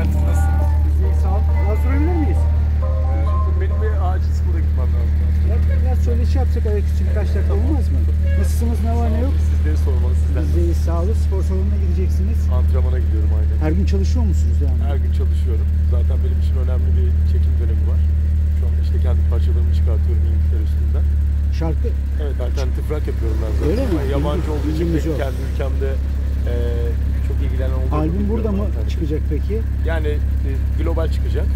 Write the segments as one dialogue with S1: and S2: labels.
S1: Mert nasılsın?
S2: Bizi sağ ol. Biraz sorabilir miyiz?
S1: Benim bir acil spora gitmem lazım.
S2: Ya biraz şöyle şey yapsak ayaküstü birkaç dakika olmaz mı? Nasılsınız? Ne var ne yok?
S1: Sizleri sormalı sizden.
S2: Biz de iyi, sağ olun. Spor salonuna gideceksiniz.
S1: Antrenmana gidiyorum aynen.
S2: Her gün çalışıyor musunuz yani?
S1: Her gün çalışıyorum. Zaten benim için önemli bir çekim dönemi var. Şu anda işte kendi parçalarımı çıkartıyorum İngiltere üstünden.
S2: Şarkı
S1: Evet alternatif rock yapıyorum ben zaten.
S2: Öyle mi?
S1: Ama Yabancı olduğu için kendi ülkemde e, çok ilgilenen
S2: albüm burada mı
S1: alternatif.
S2: çıkacak peki?
S1: Yani e, global çıkacak.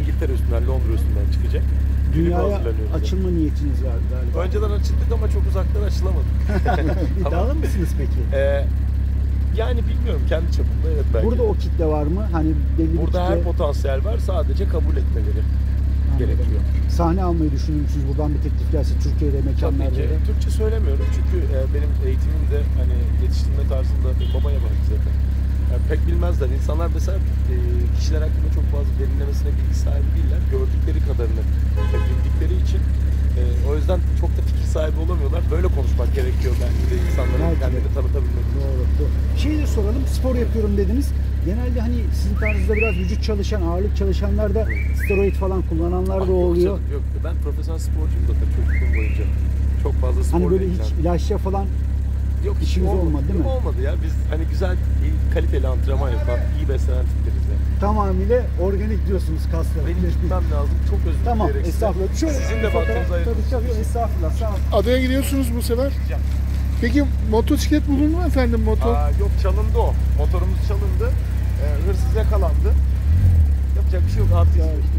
S1: İngiltere üstünden, Londra üstünden çıkacak.
S2: Dünyaya açılma niyetiniz var galiba.
S1: Önceden açıldık ama çok uzaktan açılamadık.
S2: İddialı mısınız peki?
S1: Ee, yani bilmiyorum kendi çapımda evet belki.
S2: Burada o kitle var mı? Hani belli
S1: Burada
S2: kitle...
S1: her potansiyel var sadece kabul etmeleri gerekiyor.
S2: Sahne almayı düşünüyor musunuz? Buradan bir teklif gelse Türkiye'de
S1: Tabii
S2: mekanlarda.
S1: ki. Türkçe söylemiyorum çünkü e, benim eğitimim de hani yetiştirme tarzında bir baba yabancı zaten. Yani pek bilmezler. İnsanlar mesela e, kişiler hakkında çok fazla derinlemesine bilgi sahibi değiller. Gördükleri kadarını e, bildikleri için e, o yüzden çok da fikir sahibi olamıyorlar. Böyle konuşmak gerekiyor belki de insanların
S2: Belki de.
S1: kendini tanıtabilmek için.
S2: Doğru, doğru. Şey de soralım, spor yapıyorum dediniz. Genelde hani sizin tarzda biraz vücut çalışan, ağırlık çalışanlar da steroid falan kullananlar da
S1: yok
S2: oluyor.
S1: canım, yok. Ben profesyonel sporcuyum zaten çocukluğum boyunca. Çok fazla spor
S2: Hani böyle hiç ilaçla falan
S1: Yok hiç
S2: işiniz olmadı değil mi?
S1: Olmadı ya. Biz hani güzel, iyi, kaliteli antrenman yapan, iyi beslenen tipleriz ya.
S2: tamamıyla organik diyorsunuz kaslar.
S1: Benim gitmem lazım. Çok özür
S2: Tamam,
S1: dileyerek size.
S2: estağfurullah. Şöyle
S1: Sizin de vaktinizi ayırın.
S2: Tabii tabii, estağfurullah. Sağ olun.
S3: Adaya gidiyorsunuz bu sefer. Peki motosiklet bulundu mu efendim motor?
S1: Aa, yok çalındı o. Motorumuz çalındı. Ee, hırsız yakalandı. Yapacak bir şey yok. Artık
S2: Ya işte